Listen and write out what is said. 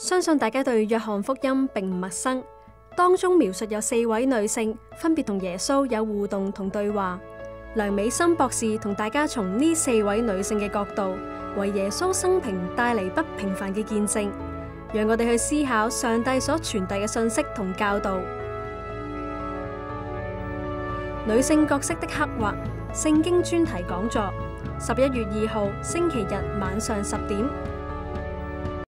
相信大家对约翰福音并唔陌生。当中描述有四位女性分别同耶稣有互动同对话。梁美心博士同大家从呢四位女性嘅角度为耶稣生平带嚟不平凡嘅见证让我哋去思考上帝所传递嘅信息同教导。女性角色的刻画圣经专题讲座十一月二号星期日晚上十点。